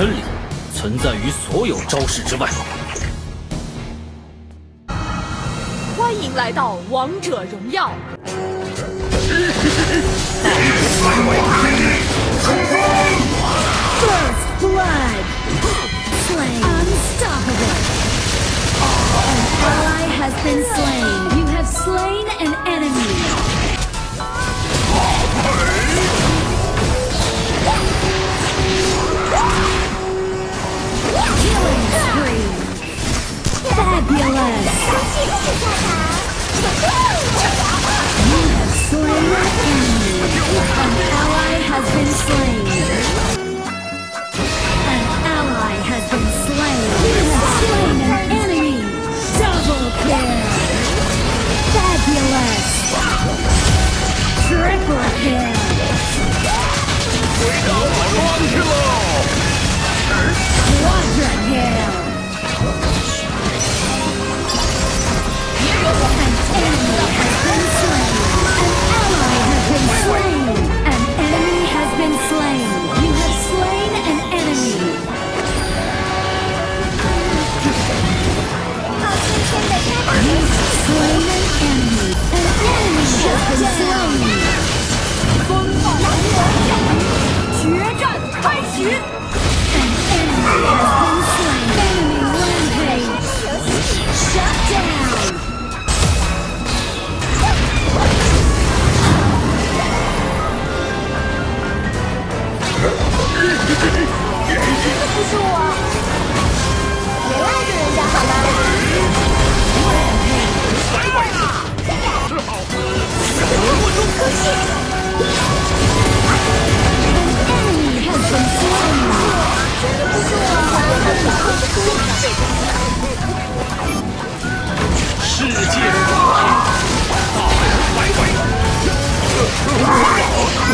真理存在于所有招式之外。欢迎来到王者荣耀。Yeah.